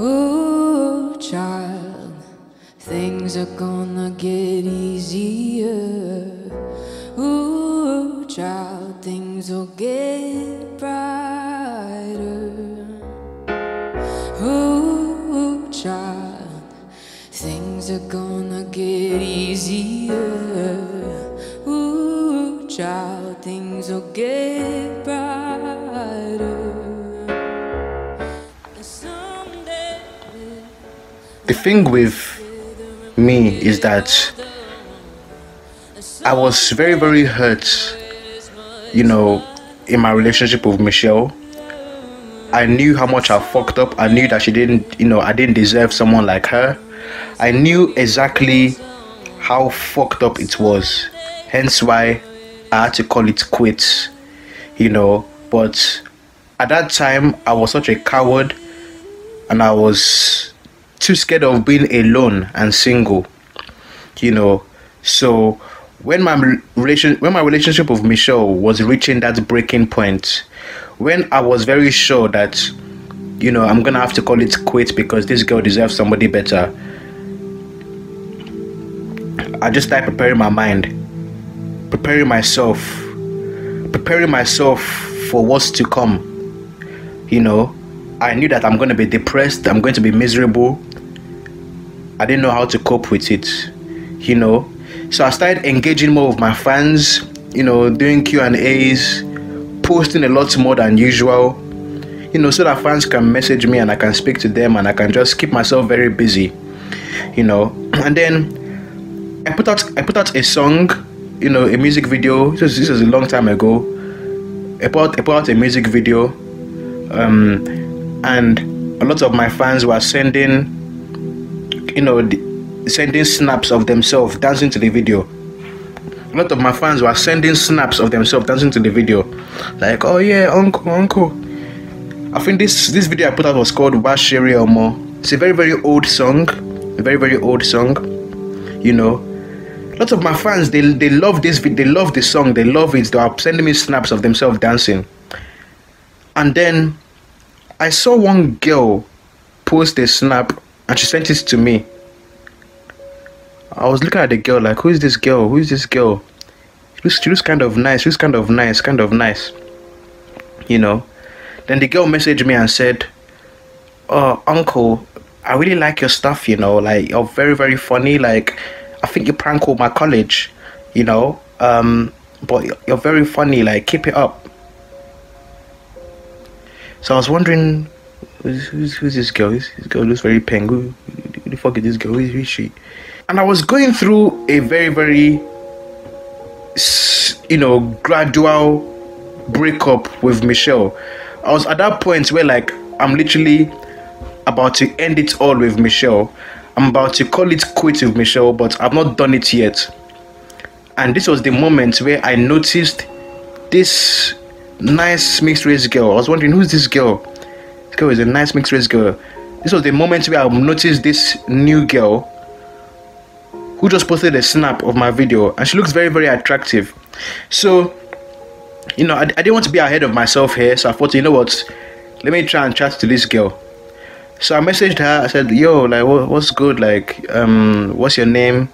Ooh, child, things are gonna get easier. Ooh, child, things will get brighter. Ooh, child, things are gonna get easier. Ooh, child, things will get The thing with me is that I was very, very hurt, you know, in my relationship with Michelle. I knew how much I fucked up. I knew that she didn't, you know, I didn't deserve someone like her. I knew exactly how fucked up it was. Hence why I had to call it quits, you know. But at that time, I was such a coward and I was too scared of being alone and single, you know. So when my re- relation when my relationship with Michelle was reaching that breaking point, when I was very sure that you know I'm gonna have to call it quits because this girl deserves somebody better. I just started preparing my mind, preparing myself, preparing myself for what's to come. You know, I knew that I'm going to be depressed, I'm going to be miserable. I didn't know how to cope with it, you know. So I started engaging more with my fans, you know, doing Q&As, posting a lot more than usual, you know, so that fans can message me and I can speak to them and I can just keep myself very busy, you know. And then I put out I put out a song, you know, a music video. This was, this was a long time ago. I put out, I put out a music video, um, and a lot of my fans were sending, you know, the, sending snaps of themselves dancing to the video. A lot of my fans were sending snaps of themselves dancing to the video, like, oh yeah, uncle, uncle. I think this this video I put out was called Washiri Omo. It's a very very old song, a very very old song, you know lots of my fans they they love this they love the song they love it they are sending me snaps of themselves dancing and then i saw one girl post a snap and she sent it to me i was looking at the girl like who is this girl who is this girl she looks, she looks kind of nice she looks kind of nice kind of nice you know then the girl messaged me and said oh uncle i really like your stuff you know like you're very very funny like I think you prank called my college, you know. Um, but you're- you're very funny. Like, keep it up. So I was wondering, who's, who's, who's this girl? This, this girl looks very pink. Who, the fuck is this girl? Who is, she? And I was going through a very, very, you know, gradual breakup with Michelle. I was at that point where, like, I'm literally about to end it all with Michelle. I'm about to call it quits with Michelle, but I've not done it yet. And this was the moment where I noticed this nice mixed race girl. I was wondering who's this girl? This girl is a nice mixed race girl. This was the moment where I noticed this new girl who just posted a snap of my video and she looks very, very attractive. So, you know, I, I didn't want to be ahead of myself here, so I thought, you know what, let me try and chat to this girl. So I messaged her. I said, "Yo, like, what, what's good? Like, um, what's your name?"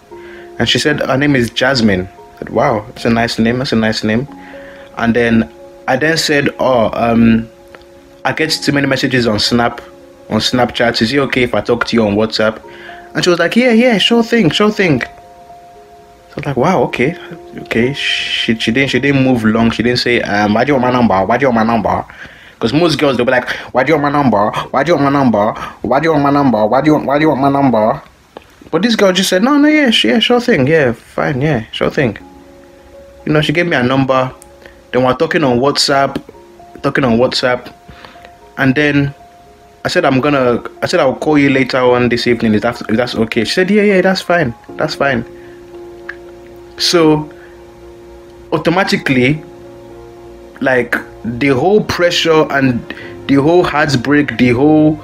And she said, "Her name is Jasmine." I said, "Wow, that's a nice name. That's a nice name." And then I then said, "Oh, um, I get too many messages on Snap, on Snapchat. Is it okay if I talk to you on WhatsApp?" And she was like, "Yeah, yeah, sure thing, sure thing." So I was like, "Wow, okay, okay." She she didn't she didn't move long. She didn't say, "Um, why do you want my number? Why do you want my number?" Because most girls they'll be like, "Why do you want my number? Why do you want my number? Why do you want my number? Why do you want why do you want my number?" But this girl just said, "No, no, yeah, yeah, sure thing, yeah, fine, yeah, sure thing." You know, she gave me a number. Then we're talking on WhatsApp, talking on WhatsApp, and then I said I'm gonna. I said I'll call you later on this evening. Is that if that's okay? She said, "Yeah, yeah, that's fine, that's fine." So automatically like the whole pressure and the whole heartbreak, the whole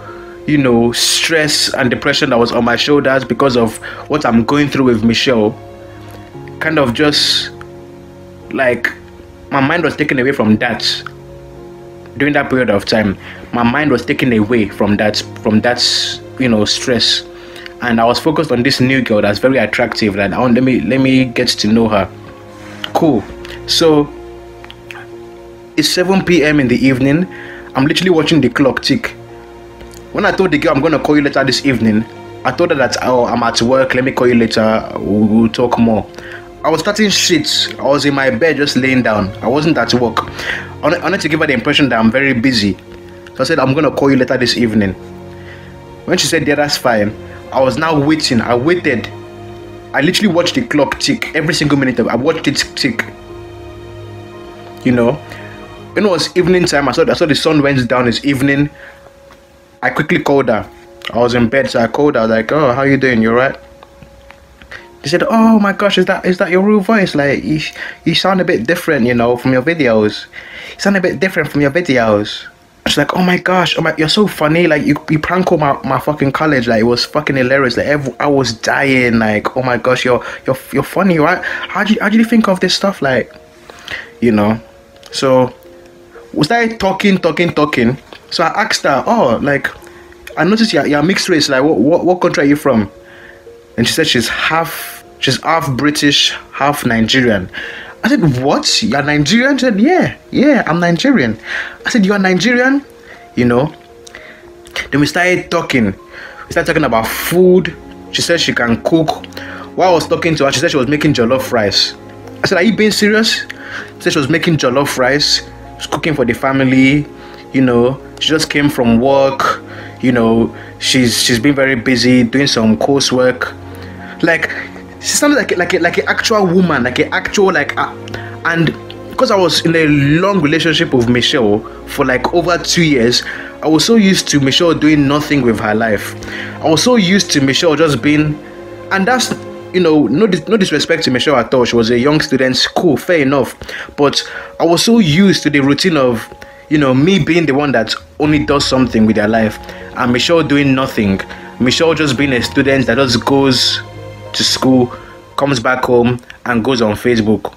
you know stress and depression that was on my shoulders because of what I'm going through with Michelle, kind of just like my mind was taken away from that. during that period of time, my mind was taken away from that from that you know stress, and I was focused on this new girl that's very attractive. That I want let me let me get to know her. Cool. So it's 7 p.m. in the evening. I'm literally watching the clock tick. When I told the girl I'm gonna call you later this evening, I told her that oh I'm at work. Let me call you later. We'll, we'll talk more. I was starting shit. I was in my bed just laying down. I wasn't at work. I wanted, to give her the impression that I'm very busy. So I said, I'm gonna call you later this evening. When she said, Yeah, that's fine, I was now waiting. I waited. I literally watched the clock tick every single minute. I watched it tick. You know, when it was evening time, I saw I saw the sun went down. It's evening. I quickly called her. I was in bed, so I called her. I was like, "Oh, how you doing? You alright?" She said, "Oh my gosh, is that is that your real voice? Like you, you sound a bit different, you know, from your videos. You sound a bit different from your videos." She's like, "Oh my gosh, oh my, you're so funny. Like you, you prank called my, my fucking college. Like it was fucking hilarious. Like every, I was dying. Like oh my gosh, you're you're you're funny, right? How do you how do you think of this stuff? Like, you know, so we started talking, talking, talking. So I asked her, "Oh, like." I noticed you're, you're mixed race. Like, what, what, what country are you from? And she said she's half she's half British, half Nigerian. I said, What? You're Nigerian? She said, Yeah, yeah, I'm Nigerian. I said, You're Nigerian? You know? Then we started talking. We started talking about food. She said she can cook. While I was talking to her, she said she was making jollof rice. I said, Are you being serious? She said she was making jollof rice. She's cooking for the family. You know, she just came from work you know she's she's been very busy doing some coursework like she sounded like a, like a, like an actual woman like an actual like uh, and because I was in a long relationship with Michelle for like over two years, I was so used to Michelle doing nothing with her life. I was so used to Michelle just being, and that's you know no no disrespect to Michelle at all. She was a young student, cool, fair enough. But I was so used to the routine of you know me being the one that only does something with their life and Michelle doing nothing. Michelle just being a student that just goes to school, comes back home, and goes on Facebook.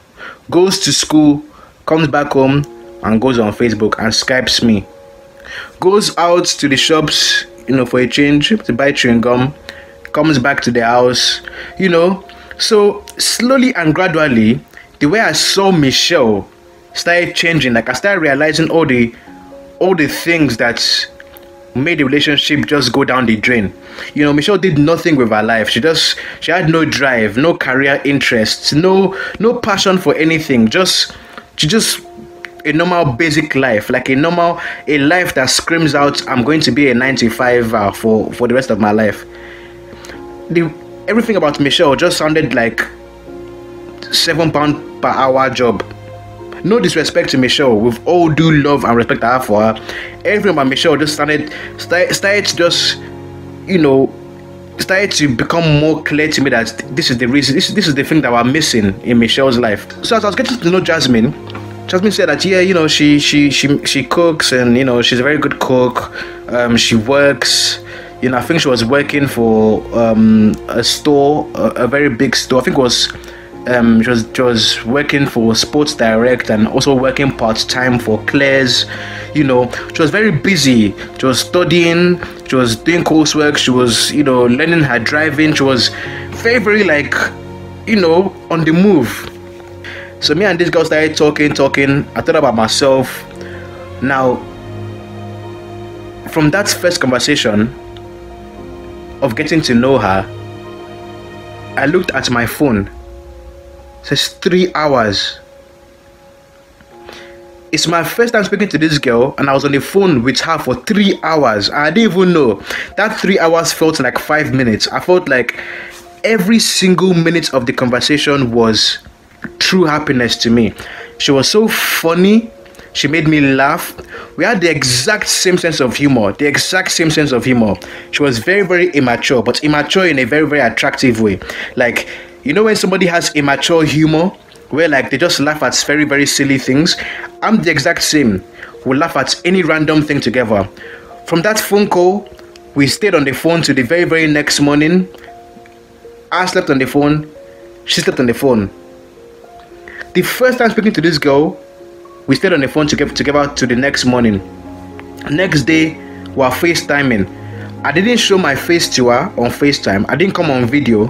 Goes to school, comes back home, and goes on Facebook and Skypes me. Goes out to the shops, you know, for a change to buy chewing gum, comes back to the house, you know. So slowly and gradually, the way I saw Michelle started changing. Like I started realizing all the all the things that made the relationship just go down the drain. You know, Michelle did nothing with her life. She just she had no drive, no career interests, no no passion for anything. Just she just a normal basic life, like a normal a life that screams out, "I'm going to be a 95 uh, for for the rest of my life." The everything about Michelle just sounded like seven pound per hour job no disrespect to Michelle, with all due love and respect I have for her, everything about Michelle just started started, just, you know, started to become more clear to me that this is the reason, this, this is the thing that we're missing in Michelle's life. So as I was getting to know Jasmine, Jasmine said that yeah, you know, she she she she cooks and you know she's a very good cook. Um, she works. You know, I think she was working for um, a store, a, a very big store. I think it was um, she was, she was working for Sports Direct and also working part time for Claire's. You know, she was very busy. She was studying. She was doing coursework. She was, you know, learning her driving. She was very, very like, you know, on the move. So me and this girl started talking, talking. I thought about myself. Now, from that first conversation of getting to know her, I looked at my phone says three hours. It's my first time speaking to this girl, and I was on the phone with her for three hours. I didn't even know that three hours felt like five minutes. I felt like every single minute of the conversation was true happiness to me. She was so funny. She made me laugh. We had the exact same sense of humor, the exact same sense of humor. She was very, very immature, but immature in a very, very attractive way. Like you know when somebody has immature humor where like they just laugh at very very silly things i'm the exact same we laugh at any random thing together from that phone call we stayed on the phone to the very very next morning i slept on the phone she slept on the phone the first time speaking to this girl we stayed on the phone together together to the next morning. Next day, we were FaceTiming. I didn't show my face to her on FaceTime. I didn't come on video.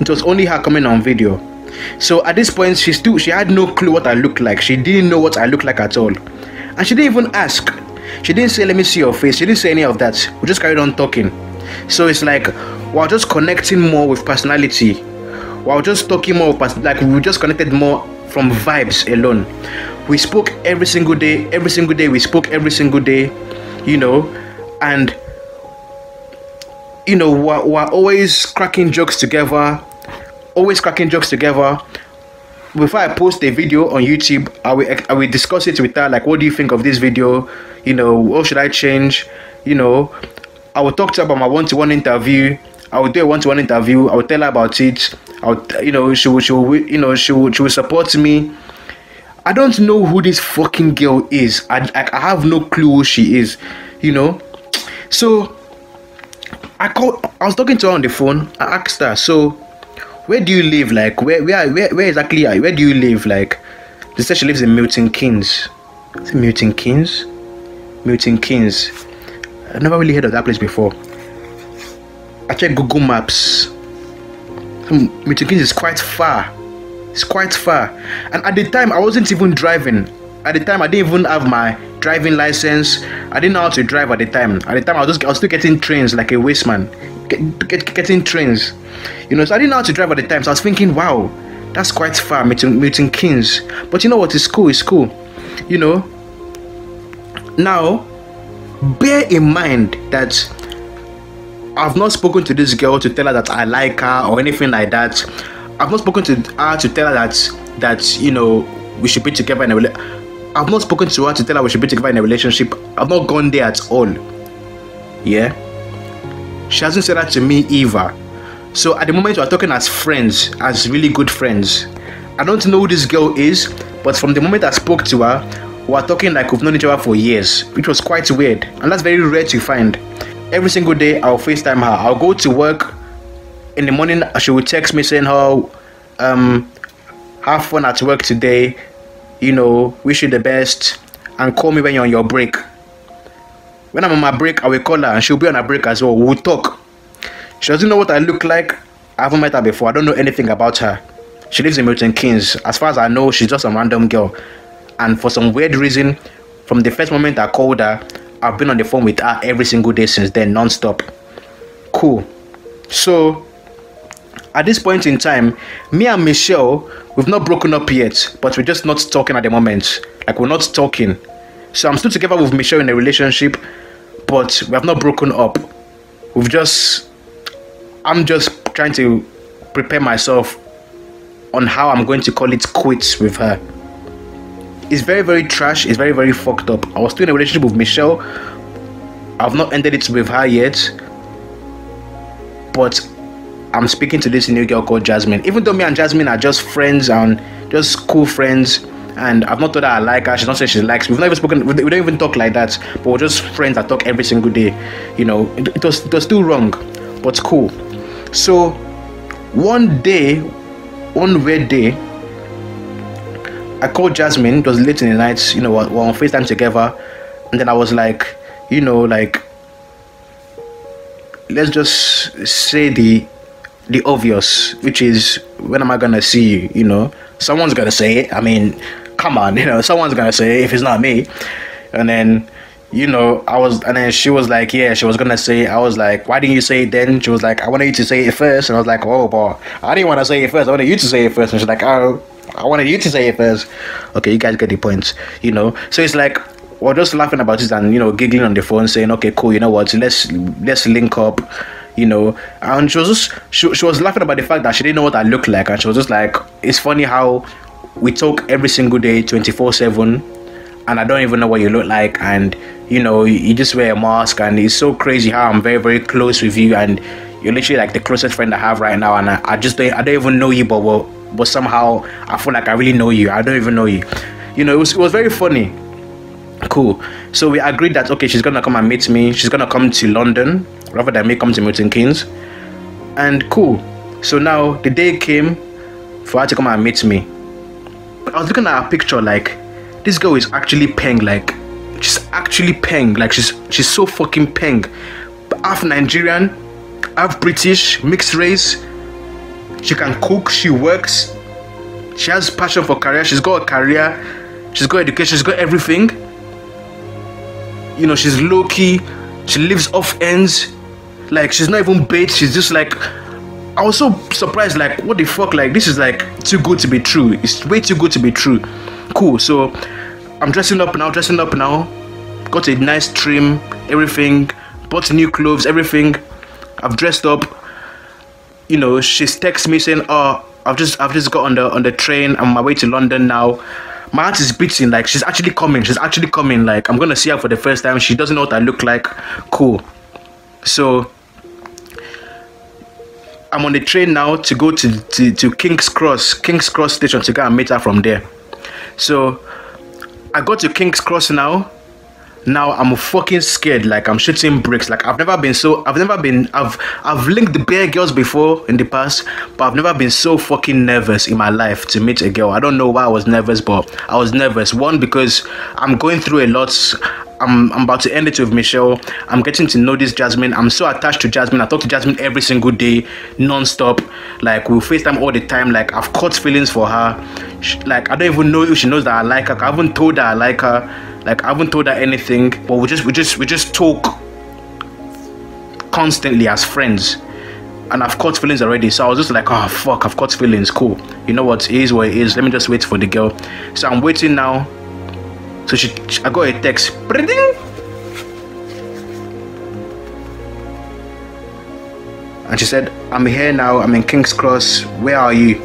It was only her coming on video. So at this point, she still she had no clue what I looked like. She didn't know what I looked like at all, and she didn't even ask. She didn't say, "Let me see your face." She didn't say any of that. We just carried on talking. So it's like we're just connecting more with personality. We're just talking more, with, like we just connected more from vibes alone. We spoke every single day. Every single day we spoke every single day, you know, and you know we're, we're always cracking jokes together always cracking jokes together before I post a video on YouTube, I will I will discuss it with her. Like, what do you think of this video? You know, what should I change? You know, I will talk to her about my one-to-one interview. I will do a one-to-one interview. I will tell her about it. I will, you know, she will, she will, you know, she will, she will support me. I don't know who this fucking girl is. I, I, I have no clue who she is. You know, so I called. I was talking to her on the phone. I asked her, so where do you live? Like, where, where, where, where exactly are you? Where do you live? Like, she said she lives in Milton Keynes. Is it Milton Keynes? Milton Keynes. I've never really heard of that place before. I checked Google Maps. Hmm, Milton Keynes is quite far. It's quite far. And at the time, I wasn't even driving. At the time, I didn't even have my driving license. I didn't know how to drive at the time. At the time, I was just I was still getting trains like a waste man get, get, getting trains. You know, so I didn't know how to drive at the time. So I was thinking, wow, that's quite far, meeting, meeting kings. But you know what? It's cool. It's cool. You know. Now, bear in mind that I've not spoken to this girl to tell her that I like her or anything like that. I've not spoken to her to tell her that that you know we should be together in a relationship. I've not spoken to her to tell her we should be together in a relationship. I've not gone there at all. Yeah. She hasn't said that to me either. So at the moment, we're talking as friends, as really good friends. I don't know who this girl is, but from the moment I spoke to her, we're talking like we've known each other for years, which was quite weird, and that's very rare to find. Every single day, I'll FaceTime her. I'll go to work in the morning. She will text me saying, "How, um, have fun at work today. You know, wish you the best, and call me when you're on your break." When I'm on my break, I will call her and she'll be on her break as well. We'll talk. She doesn't know what I look like. I haven't met her before. I don't know anything about her. She lives in Milton Keynes. As far as I know, she's just a random girl. And for some weird reason, from the first moment I called her, I've been on the phone with her every single day since then, non-stop. Cool. So, at this point in time, me and Michelle, we've not broken up yet, but we're just not talking at the moment. Like, we're not talking. So, I'm still together with Michelle in a relationship, but we have not broken up. We've just, I'm just trying to prepare myself on how I'm going to call it quits with her. It's very, very trash. It's very, very fucked up. I was still in a relationship with Michelle. I've not ended it with her yet. But I'm speaking to this new girl called Jasmine. Even though me and Jasmine are just friends and just cool friends, and I've not told her I like her. She's not saying she likes me. We've not even spoken. We don't even talk like that. But we're just friends that talk every single day. You know, it, it was it was still wrong, but cool. So one day, one weird day, I called Jasmine. It was late in the night. You know, we're, we're on FaceTime together, and then I was like, you know, like let's just say the the obvious, which is when am I gonna see you? You know, someone's gonna say it. I mean, come on, you know, someone's gonna say if it's not me. And then, you know, I was, and then she was like, yeah, she was gonna say. I was like, why didn't you say it then? She was like, I wanted you to say it first. And I was like, oh, boy, I didn't want to say it first. I wanted you to say it first. And she's like, oh, I wanted you to say it first. Okay, you guys get the point, you know. So it's like we're just laughing about it and you know giggling on the phone, saying, okay, cool, you know what? Let's let's link up you know and she was just she, she was laughing about the fact that she didn't know what i looked like and she was just like it's funny how we talk every single day 24 7 and i don't even know what you look like and you know you just wear a mask and it's so crazy how i'm very very close with you and you're literally like the closest friend i have right now and i, I just don't i don't even know you but well, but somehow i feel like i really know you. I don't even know you. You know it was, it was very funny. Cool. So we agreed that okay she's gonna come and meet me. She's gonna come to london rather than me come to milton keynes. And cool. So now the day came for her to come and meet me i was looking at her picture like this girl is actually peng like she's actually peng like she's she's so fucking peng. Half nigerian half british mixed race. She can cook she works. She has passion for career. She's got a career. She's got education. She's got everything. You know she's low-key. She lives off ends. Like she's not even bait she's just like i was so surprised like what the fuck like this is like too good to be true. It's way too good to be true. Cool so i'm dressing up now dressing up now. Got a nice trim everything. Bought new clothes everything. I've dressed up. You know she's text me saying oh i've just i've just got on the on the train. I'm on my way to london now. My heart is beating like she's actually coming she's actually coming. Like i'm gonna see her for the first time. She doesn't know what i look like. Cool. So i'm on the train now to go to, to to king's cross king's cross station to go and meet her from there. So i got to king's cross now now i'm fucking scared like i'm shooting bricks like i've never been so i've never been i've i've linked the bear girls before in the past but i've never been so fucking nervous in my life to meet a girl i don't know why i was nervous but i was nervous one because i'm going through a lot I'm, I'm about to end it with Michelle. I'm getting to know this Jasmine. I'm so attached to Jasmine. I talk to Jasmine every single day, non-stop. Like we FaceTime all the time. Like I've caught feelings for her. She, like I don't even know if she knows that I like her. I haven't told her I like her. Like I haven't told her anything. But we just we just we just talk constantly as friends. And I've caught feelings already. So I was just like, oh fuck, I've caught feelings. Cool. You know what? It is what it is. Let me just wait for the girl. So I'm waiting now. So she, I got a text. And she said, I'm here now, I'm in King's Cross, where are you?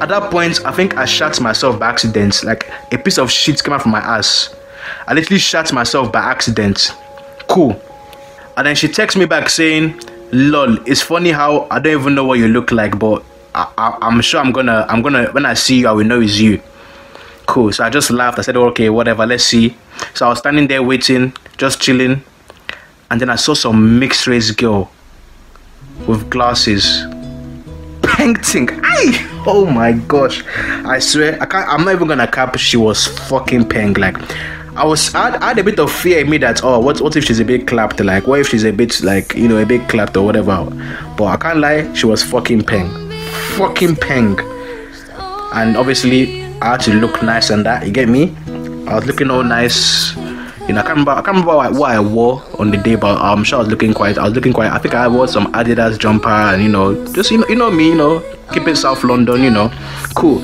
At that point, I think I shot myself by accident. Like a piece of shit came out from my ass. I literally shot myself by accident. Cool. And then she texts me back saying, lol, it's funny how I don't even know what you look like, but I, I, I'm sure I'm gonna, I'm gonna, when I see you, I will know it's you cool. So I just laughed. I said, okay, whatever, let's see. So I was standing there waiting, just chilling. And then I saw some mixed race girl with glasses painting. Ay! Oh my gosh. I swear, I can't, I'm not even gonna cap. She was fucking pink. Like, I was, I had, I had, a bit of fear in me that, oh, what, what if she's a bit clapped? Like, what if she's a bit, like, you know, a bit clapped or whatever? But I can't lie, she was fucking pink. Fucking pink. And obviously, I had to look nice and that. You get me? I was looking all nice. You know, I can't remember. I can't remember what, what I wore on the day, but I'm sure I was looking quite. I was looking quite. I think I wore some Adidas jumper, and you know, just you know, you know me, you know, keep it South London, you know, cool.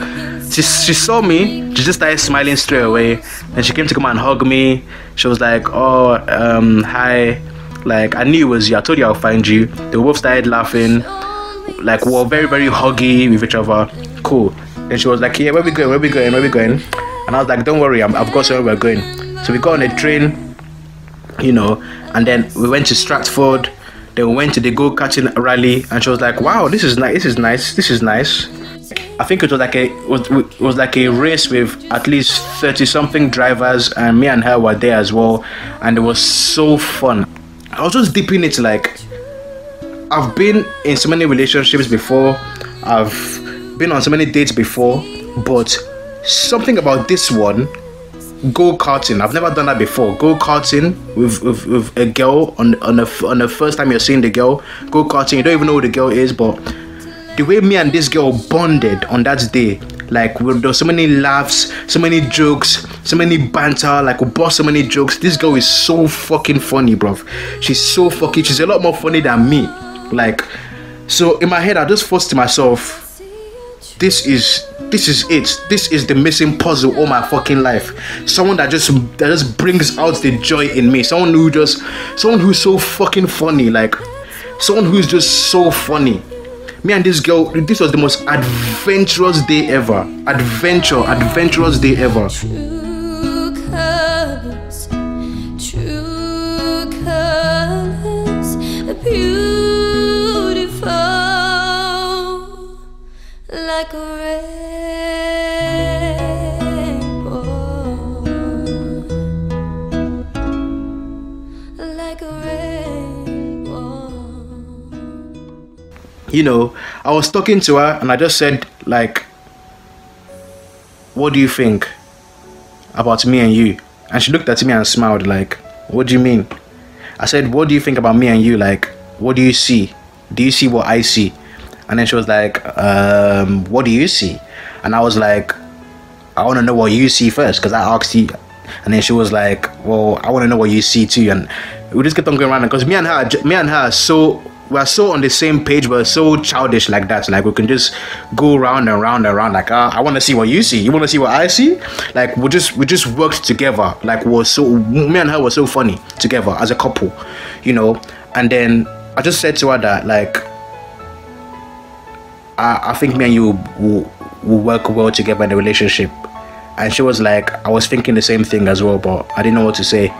She, she saw me. She just started smiling straight away, and she came to come and hug me. She was like, "Oh, um, hi." Like I knew it was you. I told you I'll find you. They both started laughing. Like we were very very huggy with each other. Cool. And she was like, Yeah, where we going? Where we going? Where we going? And I was like, Don't worry, i have got somewhere we're going. So we got on a train, you know, and then we went to Stratford. Then we went to the go karting rally, and she was like, "Wow, this is nice. This is nice. This is nice." I think it was like a was, was like a race with at least thirty something drivers, and me and her were there as well, and it was so fun. I was just deep in it. Like I've been in so many relationships before. I've been on so many dates before, but something about this one go karting. I've never done that before. Go karting with, with, with a girl on on the on the first time you're seeing the girl. Go karting. You don't even know who the girl is, but the way me and this girl bonded on that day, like there were so many laughs, so many jokes, so many banter. Like we bought so many jokes. This girl is so fucking funny, bro. She's so fucking. She's a lot more funny than me. Like, so in my head, I just forced to myself this is this is it this is the missing puzzle all my fucking life someone that just that just brings out the joy in me someone who just someone who's so fucking funny like someone who's just so funny me and this girl this was the most adventurous day ever. Adventure adventurous day ever you know i was talking to her and i just said like what do you think about me and you? And she looked at me and smiled, like, What do you mean? I said, What do you think about me and you? Like, what do you see? Do you see what I see? And then she was like, um, What do you see? And I was like, I want to know what you see first because I asked you. And then she was like, Well, I want to know what you see too. And we just kept on going around because me and her, me and her, so we're so on the same page, but so childish like that. Like we can just go round and round and round. Like uh, I want to see what you see. You want to see what I see. Like we just we just worked together. Like we're so me and her were so funny together as a couple, you know. And then I just said to her that like I, I think me and you will, will work well together in the relationship. And she was like, I was thinking the same thing as well, but I didn't know what to say.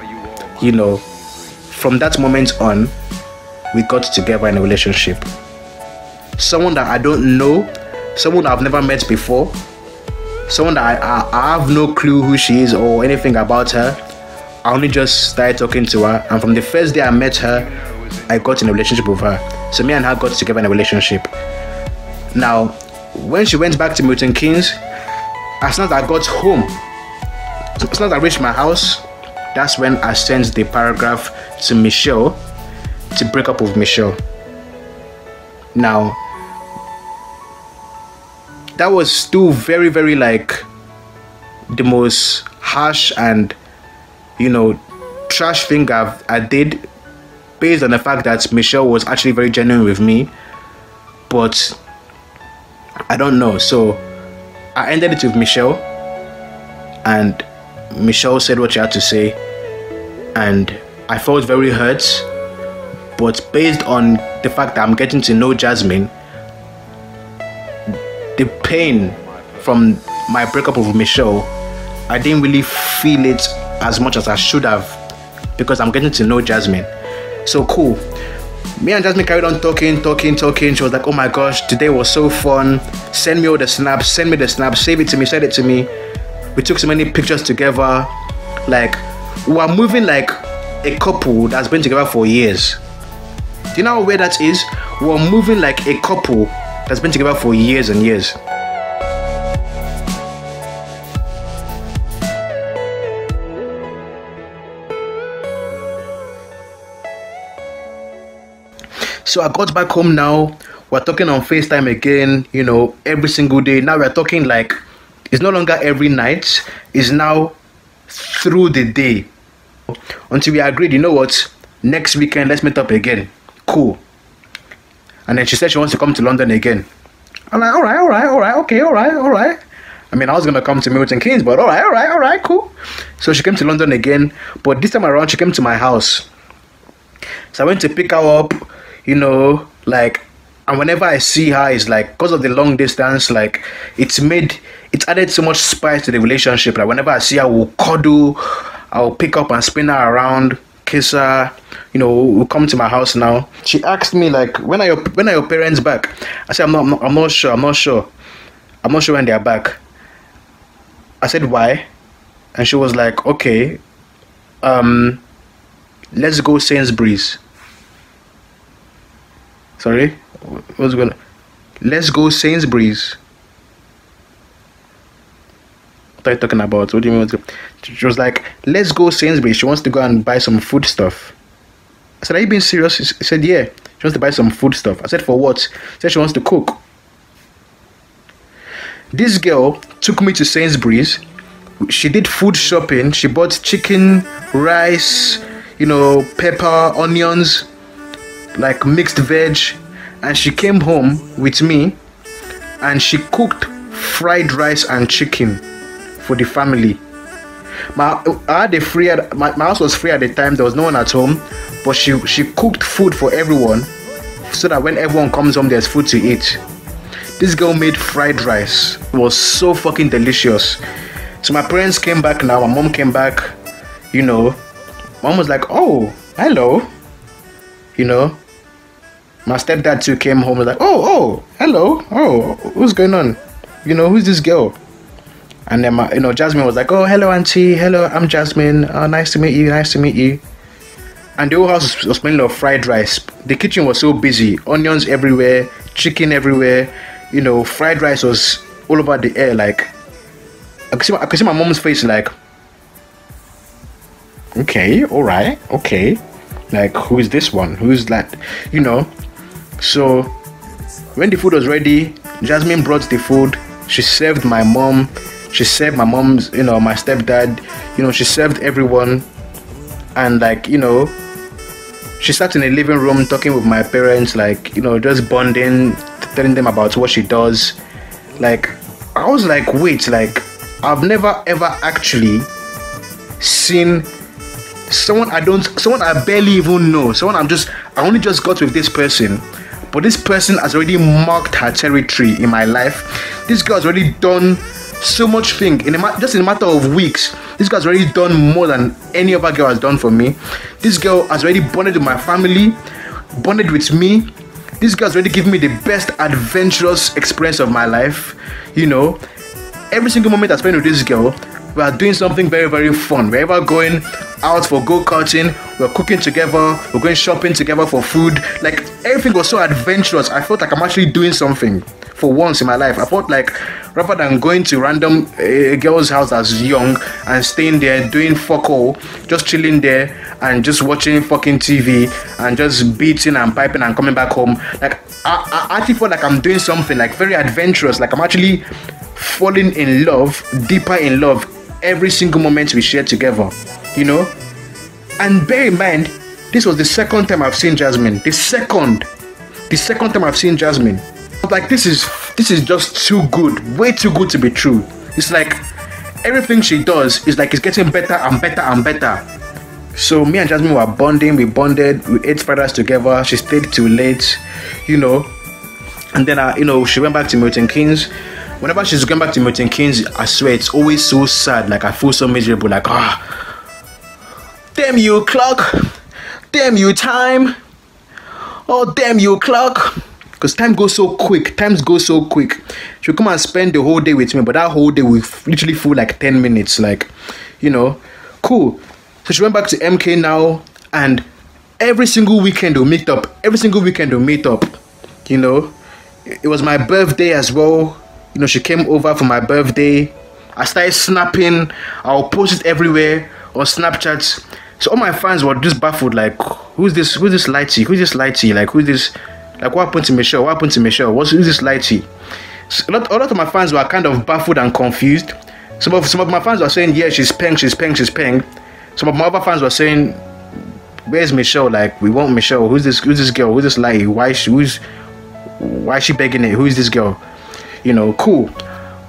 You know, from that moment on, we got together in a relationship. Someone that I don't know, someone I've never met before, someone that I, I, I have no clue who she is or anything about her. I only just started talking to her, and from the first day I met her, I got in a relationship with her. So me and her got together in a relationship. Now, when she went back to Milton Keynes, as soon as I got home, as soon as I reached my house, that's when I sent the paragraph to Michelle to break up with Michelle. Now, that was still very, very like the most harsh and you know trash thing I've, I did based on the fact that Michelle was actually very genuine with me, but I don't know. So I ended it with Michelle, and Michelle said what she had to say, and I felt very hurt but based on the fact that I'm getting to know Jasmine, the pain from my breakup with Michelle, I didn't really feel it as much as I should have because I'm getting to know Jasmine. So cool. Me and Jasmine carried on talking, talking, talking. She was like, Oh my gosh, today was so fun. Send me all the snaps, send me the snaps, save it to me, send it to me. We took so many pictures together. Like, we are moving like a couple that's been together for years. Do you know where that is? We're moving like a couple that's been together for years and years. So I got back home now. We're talking on FaceTime again, you know, every single day. Now we're talking like it's no longer every night, it's now through the day. Until we agreed, you know what? Next weekend, let's meet up again cool. And then she said she wants to come to London again. I'm like, all right, all right, all right, okay, all right, all right. I mean, I was gonna come to Milton Keynes, but all right, all right, all right, cool. So she came to London again, but this time around she came to my house. So I went to pick her up, you know, like, and whenever I see her, it's like because of the long distance, like it's made it's added so much spice to the relationship. Like whenever I see her, we'll cuddle, I'll pick up and spin her around, kiss her, you know, will come to my house now. She asked me like, when are your when are your parents back? I said, I'm not, I'm not, I'm not sure. I'm not sure. I'm not sure when they are back. I said, why? And she was like, okay, um, let's go Sainsbury's. Sorry, what's going? on? Let's go Sainsbury's. What are you talking about? What do you mean? She was like, let's go Sainsbury's. She wants to go and buy some food stuff. I said, Are you being serious? He said, Yeah. She wants to buy some food stuff. I said, For what? She said she wants to cook. This girl took me to Sainsbury's. She did food shopping. She bought chicken, rice, you know, pepper, onions, like mixed veg. And she came home with me and she cooked fried rice and chicken for the family. My I had a free my, my house was free at the time, there was no one at home but she she cooked food for everyone so that when everyone comes home there's food to eat. This girl made fried rice. It was so fucking delicious. So my parents came back now my mom came back you know. Mom was like oh hello you know. My stepdad too came home was like oh oh hello oh what's going on? You know who's this girl and then my you know jasmine was like oh hello auntie hello i'm jasmine oh, nice to meet you nice to meet you and the whole house was smelling of fried rice. The kitchen was so busy, onions everywhere, chicken everywhere. You know, fried rice was all over the air. Like I could see, my, I could see my mom's face. Like, okay, all right, okay. Like, who is this one? Who's that? You know. So, when the food was ready, Jasmine brought the food. She served my mom. She served my mom's, you know, my stepdad. You know, she served everyone. And like, you know, she sat in the living room talking with my parents, like, you know, just bonding, telling them about what she does. Like, I was like, wait, like, I've never ever actually seen someone I don't, someone I barely even know, someone I'm just, I only just got with this person, but this person has already marked her territory in my life. This girl has already done so much thing in a just in a matter of weeks. This has already done more than any other girl has done for me. This girl has already bonded with my family, bonded with me. This girl has already given me the best adventurous experience of my life. You know, every single moment I spend with this girl, we are doing something very, very fun. We're ever going out for go karting, we're cooking together, we're going shopping together for food. Like everything was so adventurous. I felt like I'm actually doing something for once in my life. I felt like rather than going to random girl's house as young and staying there doing fuck all, just chilling there and just watching fucking TV and just beating and piping and coming back home. Like I, I actually felt like I'm doing something like very adventurous. Like I'm actually falling in love, deeper in love every single moment we share together. You know? And bear in mind, this was the second time I've seen Jasmine. The second. The second time I've seen Jasmine. Like this is this is just too good, way too good to be true. It's like everything she does is like it's getting better and better and better. So me and Jasmine were bonding, we bonded, we ate rice together, she stayed too late, you know. And then uh, you know, she went back to Milton Keynes. Whenever she's going back to Milton Keynes, I swear it's always so sad. Like I feel so miserable, like ah damn you clock, damn you time, oh damn you clock because time goes so quick times go so quick. She'll come and spend the whole day with me but that whole day will literally feel like 10 minutes like you know. Cool. So she went back to mk now and every single weekend we'll meet up every single weekend we'll meet up you know. It it was my birthday as well. You know she came over for my birthday. I started snapping. I'll post it everywhere on snapchat. So all my fans were just baffled like who's this who's this lighty? Who's this lighty? Like who's this like what happened to Michelle? What happened to Michelle? What's who's this lighty? So a lot, a lot of my fans were kind of baffled and confused. Some of some of my fans were saying, "Yeah, she's paying, she's paying, she's paying." Some of my other fans were saying, "Where's Michelle? Like, we want Michelle. Who's this? Who's this girl? Who's this lighty? Why she? Who's why is she begging it? Who is this girl? You know, cool."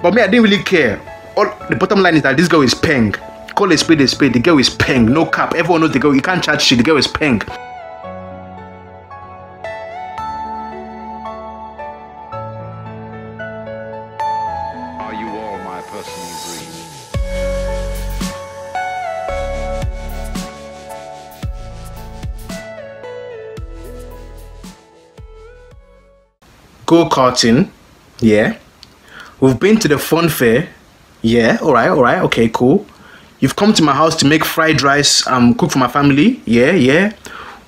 But me, I didn't really care. All the bottom line is that this girl is paying. Call a spade a spade. The girl is paying. No cap. Everyone knows the girl. You can't chat shit. The girl is paying. Go karting. Yeah. We've been to the fun fair. Yeah. All right. All right. Okay. Cool. You've come to my house to make fried rice. Um, cook for my family. Yeah. Yeah.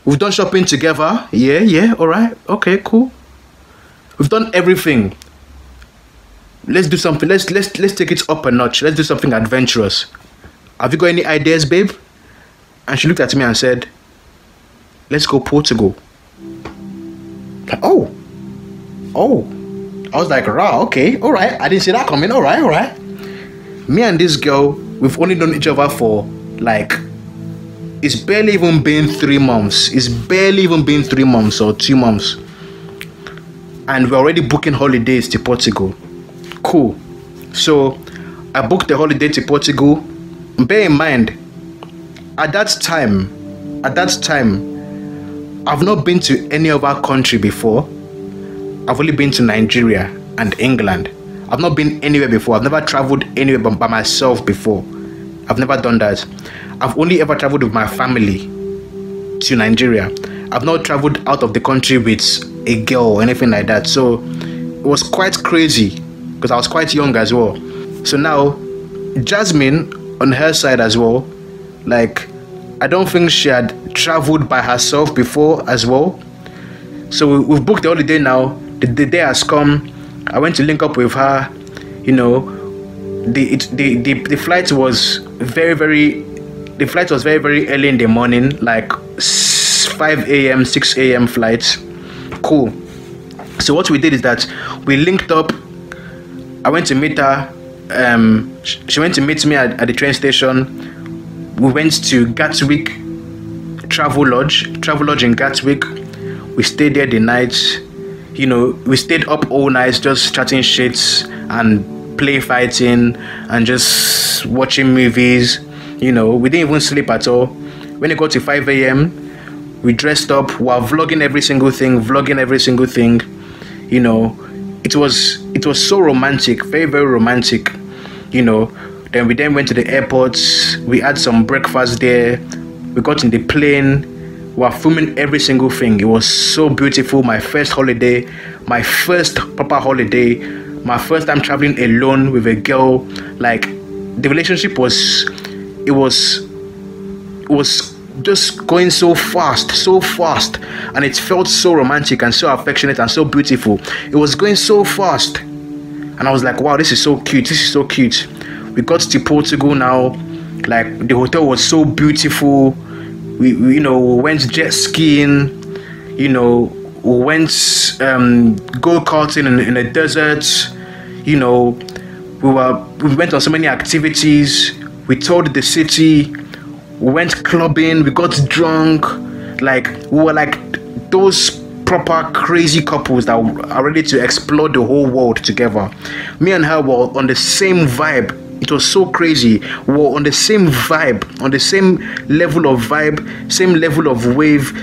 We've done shopping together. Yeah. Yeah. All right. Okay. Cool. We've done everything. Let's do something. Let's let's let's take it up a notch. Let's do something adventurous. Have you got any ideas, babe? And she looked at me and said, "Let's go Portugal." Oh, oh. I was like, rah, okay, all right. I didn't see that coming. All right, all right. Me and this girl, we've only known each other for like, it's barely even been three months. It's barely even been three months or two months. And we're already booking holidays to Portugal. Cool. So I booked the holiday to Portugal. Bear in mind, at that time, at that time, I've not been to any other country before. I've only been to Nigeria and England. I've not been anywhere before. I've never traveled anywhere by, myself before. I've never done that. I've only ever traveled with my family to Nigeria. I've not traveled out of the country with a girl or anything like that. So it was quite crazy because I was quite young as well. So now, Jasmine on her side as well, like I don't think she had traveled by herself before as well. So we've booked the holiday now. The, the day has come. I went to link up with her. You know, the it, the, the the flight was very very the flight was very very early in the morning, like 5 a.m., 6 a.m. flight. Cool. So what we did is that we linked up. I went to meet her. Um, she went to meet me at, at the train station. We went to Gatwick Travelodge, Travel Lodge in Gatwick. We stayed there the night. You know, we stayed up all night just chatting shits and play fighting and just watching movies. You know, we didn't even sleep at all. When it got to 5 a.m., we dressed up, we were vlogging every single thing, vlogging every single thing. You know, it was it was so romantic, very very romantic. You know, then we then went to the airport. We had some breakfast there. We got in the plane. We were filming every single thing. It was so beautiful. My first holiday, my first proper holiday, my first time traveling alone with a girl. Like the relationship was, it was it was just going so fast, so fast, and it felt so romantic and so affectionate and so beautiful. It was going so fast, and I was like, wow, this is so cute. This is so cute. We got to Portugal now. Like the hotel was so beautiful. We, we you know, went jet skiing. You know, we went um, go karting in, in the desert. You know, we were we went on so many activities. We toured the city. We went clubbing. We got drunk. Like we were like those proper crazy couples that are ready to explore the whole world together. Me and her were on the same vibe. It was so crazy. We were on the same vibe, on the same level of vibe, same level of wave,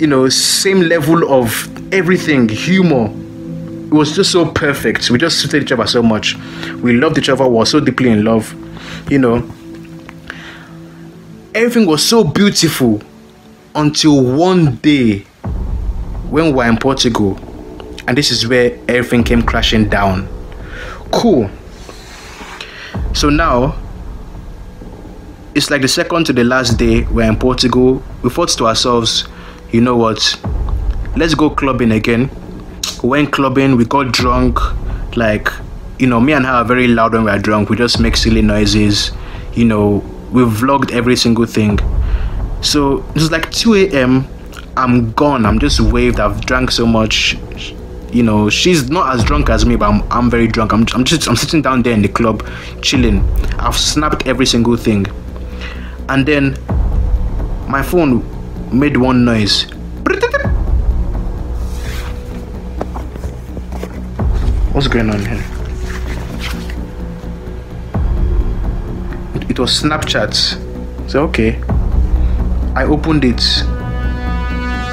you know, same level of everything, humor. It was just so perfect. We just suited each other so much. We loved each other. We were so deeply in love. You know, everything was so beautiful until one day when we were in Portugal, and this is where everything came crashing down. Cool. So now, it's like the second to the last day we're in Portugal. We thought to ourselves, you know what? Let's go clubbing again. We went clubbing, we got drunk. Like, you know, me and her are very loud when we're drunk. We just make silly noises. You know, we vlogged every single thing. So it was like 2 a.m. I'm gone. I'm just waved. I've drank so much. You know, she's not as drunk as me, but I'm, I'm very drunk. I'm, I'm just I'm sitting down there in the club, chilling. I've snapped every single thing, and then my phone made one noise. What's going on here? It, it was Snapchat. So okay. I opened it.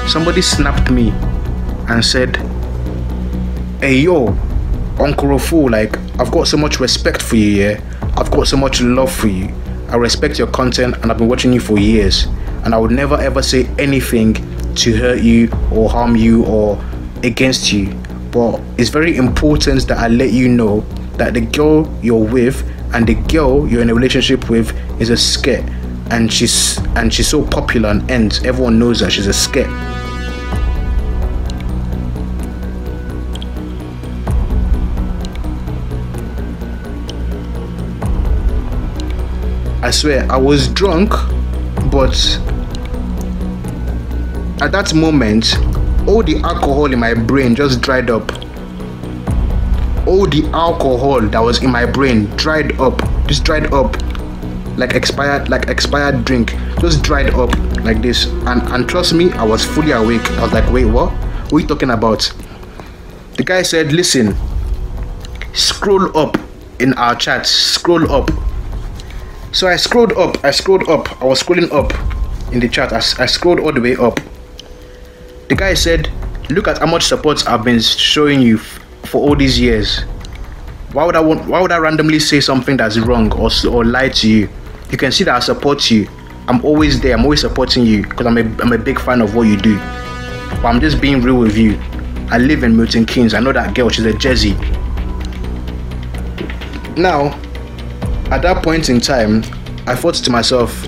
Somebody snapped me and said, Hey yo, Uncle Rafool, like I've got so much respect for you, yeah. I've got so much love for you. I respect your content and I've been watching you for years. And I would never ever say anything to hurt you or harm you or against you. But it's very important that I let you know that the girl you're with and the girl you're in a relationship with is a sket and she's and she's so popular and ends everyone knows that she's a sket I swear I was drunk but at that moment all the alcohol in my brain just dried up. All the alcohol that was in my brain dried up just dried up like expired like expired drink just dried up like this. And and trust me i was fully awake. I was like wait what? What are you talking about? The guy said listen scroll up in our chat scroll up so i scrolled up i scrolled up i was scrolling up in the chat. I, I scrolled all the way up. The guy said look at how much support i've been showing you for all these years. Why would i want why would i randomly say something that's wrong or, or lie to you? You can see that i support you. I'm always there. I'm always supporting you because I'm a, I'm a big fan of what you do. But i'm just being real with you. I live in milton keynes. I know that girl. She's a jersey. Now at that point in time i thought to myself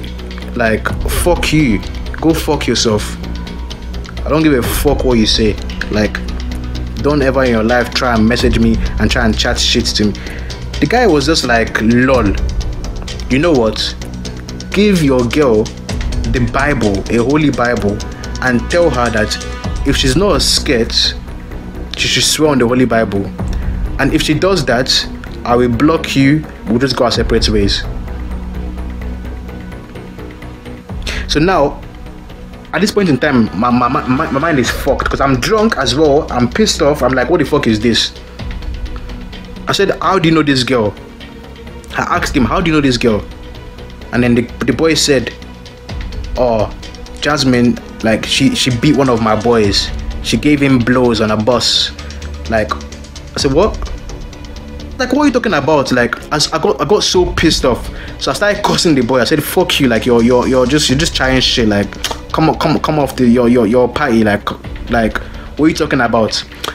like fuck you. Go fuck yourself. I don't give a fuck what you say. Like don't ever in your life try and message me and try and chat shit to me. The guy was just like lol. You know what? Give your girl the Bible, a holy Bible, and tell her that if she's not a scared, she should swear on the holy Bible. And if she does that, I will block you. We'll just go our separate ways. So now, at this point in time, my, my, my, my mind is fucked because I'm drunk as well. I'm pissed off. I'm like, what the fuck is this? I said, How do you know this girl? I asked him, How do you know this girl? And then the, the boy said, Oh, Jasmine, like she she beat one of my boys. She gave him blows on a bus. Like I said, What? Like what are you talking about? Like as I got I got so pissed off. So I started cursing the boy. I said, Fuck you, like you're you're you're just you're just trying shit. Like come on come come off the your your your party. Like like what are you talking about?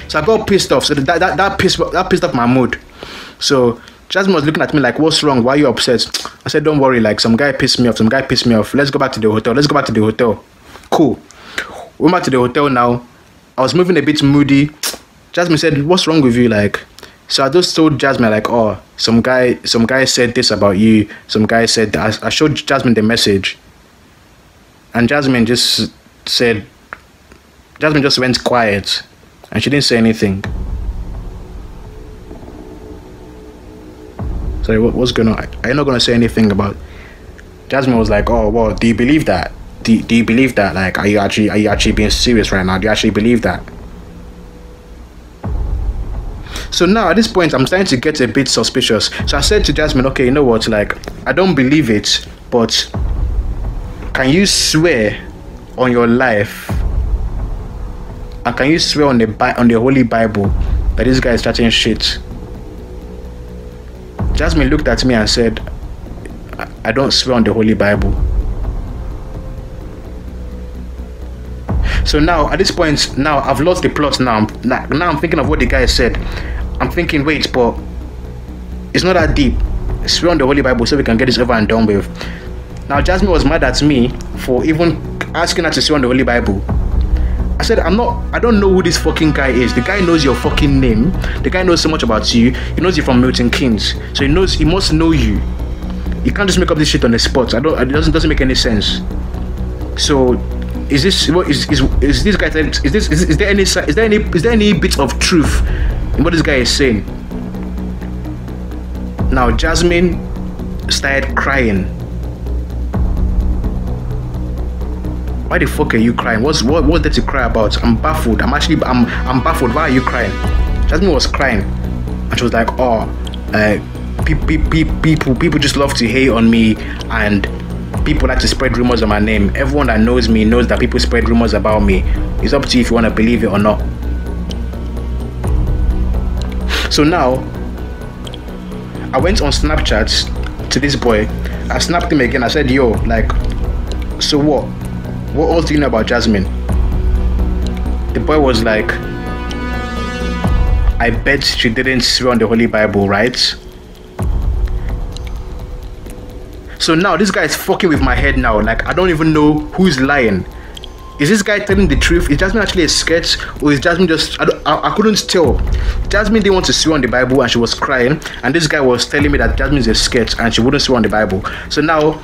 So I got pissed off. So that that, that pissed that pissed off my mood. So Jasmine was looking at me like, "What's wrong? Why are you upset?" I said, "Don't worry. Like some guy pissed me off. Some guy pissed me off. Let's go back to the hotel. Let's go back to the hotel." Cool. We went back to the hotel now. I was moving a bit moody. Jasmine said, "What's wrong with you?" Like, so I just told Jasmine like, "Oh, some guy, some guy said this about you. Some guy said that." I, I showed Jasmine the message, and Jasmine just said, Jasmine just went quiet, and she didn't say anything. Sorry, what, what's going on? Are you not gonna say anything about? Jasmine was like, "Oh, well, do you believe that? Do, do you believe that? Like, are you actually are you actually being serious right now? Do you actually believe that?" So now at this point, I'm starting to get a bit suspicious. So I said to Jasmine, "Okay, you know what? Like, I don't believe it, but can you swear on your life? And can you swear on the Bi- on the Holy Bible that this guy is chatting shit?" Jasmine looked at me and said, I, I don't swear on the Holy Bible. So now, at this point, now I've lost the plot. Now, I'm, now I'm thinking of what the guy said. I'm thinking, wait, but it's not that deep. Swear on the Holy Bible so we can get this over and done with. Now, Jasmine was mad at me for even asking her to swear on the Holy Bible. I said, I'm not, I don't know who this fucking guy is. The guy knows your fucking name. The guy knows so much about you. He knows you from Milton Keynes. So he knows, he must know you. You can't just make up this shit on the spot. I don't, it doesn't, doesn't make any sense. So, is this, what is, is, is this guy, is this, is, is there any, is there any, is there any bit of truth what this guy is saying? Now, Jasmine started crying. why the fuck are you crying? What's what what's there to cry about? I'm baffled. I'm actually I'm I'm baffled. Why are you crying? Jasmine was crying, and she was like, oh, uh, pe- pe- pe- people people just love to hate on me, and people like to spread rumors on my name. Everyone that knows me knows that people spread rumors about me. It's up to you if you want to believe it or not. So now, I went on Snapchat to this boy. I snapped him again. I said, yo, like, so what? What else do you know about Jasmine? The boy was like, I bet she didn't swear on the Holy Bible, right? So now this guy is fucking with my head now. Like, I don't even know who's lying. Is this guy telling the truth? Is Jasmine actually a sketch? Or is Jasmine just. I, I, I couldn't tell. Jasmine didn't want to swear on the Bible and she was crying. And this guy was telling me that Jasmine is a sketch and she wouldn't swear on the Bible. So now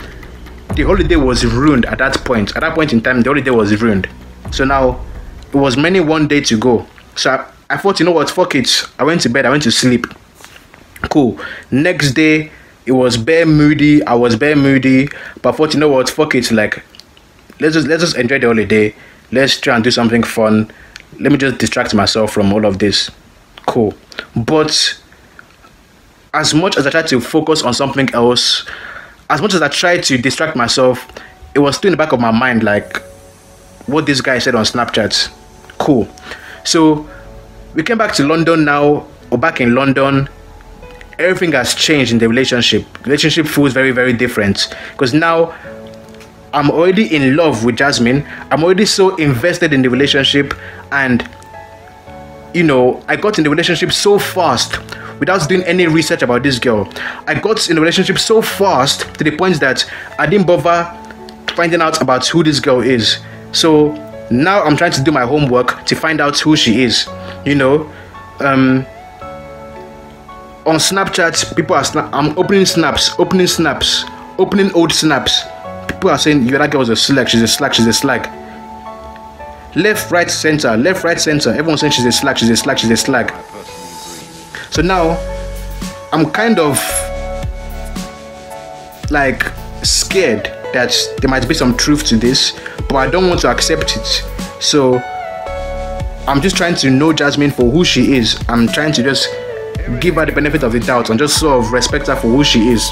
the holiday was ruined at that point. At that point in time, the holiday was ruined. So now it was many one day to go. So I, I thought, you know what, fuck it. I went to bed, I went to sleep. Cool. Next day, it was bare moody. I was bare moody. But I thought, you know what, fuck it. Like, let's just let's just enjoy the holiday. Let's try and do something fun. Let me just distract myself from all of this. Cool. But as much as I tried to focus on something else, as much as I tried to distract myself, it was still in the back of my mind like what this guy said on Snapchat. Cool. So we came back to London now, or back in London. Everything has changed in the relationship. Relationship feels very, very different because now I'm already in love with Jasmine. I'm already so invested in the relationship, and you know, I got in the relationship so fast without doing any research about this girl. I got in the relationship so fast to the point that I didn't bother finding out about who this girl is. So now I'm trying to do my homework to find out who she is. You know, um, on Snapchat, people are. Sna- I'm opening snaps, opening snaps, opening old snaps. People are saying you that girl's a slag, she's a slag, she's a slag. Left, right, center, left, right, center. Everyone's saying she's a slag, she's a slag, she's a agree. So now I'm kind of like scared that there might be some truth to this, but I don't want to accept it. So I'm just trying to know Jasmine for who she is. I'm trying to just give her the benefit of the doubt and just sort of respect her for who she is.